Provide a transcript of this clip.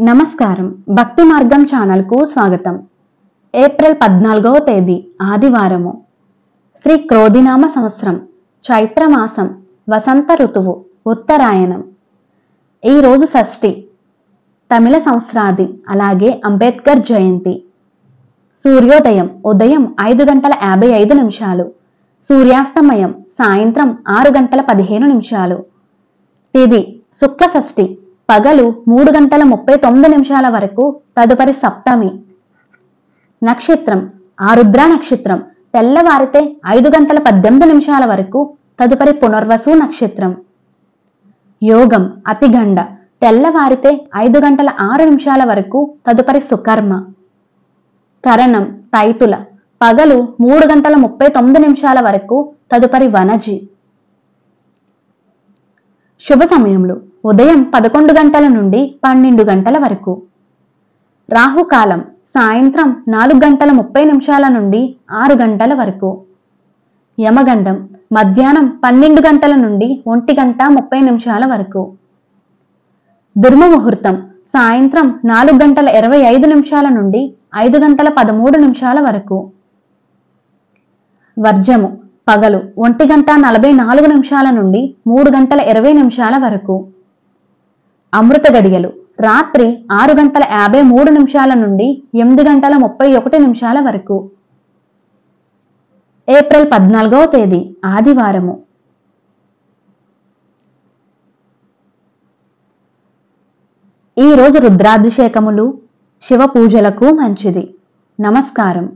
నమస్కారం. భక్తి మార్గం ఛానల్కు స్వాగతం. ఏప్రిల్ పద్నాలుగవ తేదీ ఆదివారము. శ్రీ క్రోధినామ సంవత్సరం చైత్రమాసం వసంత ఋతువు ఉత్తరాయణం. ఈరోజు షష్ఠి తమిళ సంవత్సరాది అలాగే అంబేద్కర్ జయంతి. సూర్యోదయం ఉదయం ఐదు గంటల యాభై ఐదు నిమిషాలు. సూర్యాస్తమయం సాయంత్రం ఆరు గంటల పదిహేను నిమిషాలు. తిది శుక్ల షష్ఠి పగలు మూడు గంటల ముప్పై తొమ్మిది నిమిషాల వరకు తదుపరి సప్తమి. నక్షత్రం ఆరుద్ర నక్షత్రం. తెల్లవారితే ఐదు గంటల పద్దెనిమిది నిమిషాల వరకు తదుపరి పునర్వసు నక్షత్రం. యోగం అతిగండ. తెల్లవారితే ఐదు గంటల ఆరు నిమిషాల వరకు తదుపరి సుకర్మ. కరణం తైతుల. పగలు మూడు గంటల ముప్పై తొమ్మిది నిమిషాల వరకు తదుపరి వనజి. శుభ సమయంలో ఉదయం పదకొండు గంటల నుండి పన్నెండు గంటల వరకు. రాహుకాలం సాయంత్రం నాలుగు గంటల ముప్పై నిమిషాల నుండి ఆరు గంటల వరకు. యమగండం మధ్యాహ్నం పన్నెండు గంటల నుండి ఒంటి గంట ముప్పై నిమిషాల వరకు. దుర్మ ముహూర్తం సాయంత్రం నాలుగు గంటల ఇరవై ఐదు నిమిషాల నుండి ఐదు గంటల పదమూడు నిమిషాల వరకు. వర్జము పగలు ఒంటి గంట నలభై నాలుగు నిమిషాల నుండి మూడు గంటల ఇరవై నిమిషాల వరకు. అమృత గడియలు రాత్రి ఆరు గంటల యాభై మూడు నిమిషాల నుండి ఎనిమిది గంటల ముప్పై ఒకటి నిమిషాల వరకు. ఏప్రిల్ పద్నాలుగవ తేదీ ఆదివారము. ఈ రోజు రుద్రాభిషేకములు శివ పూజలకు మంచిది. నమస్కారం.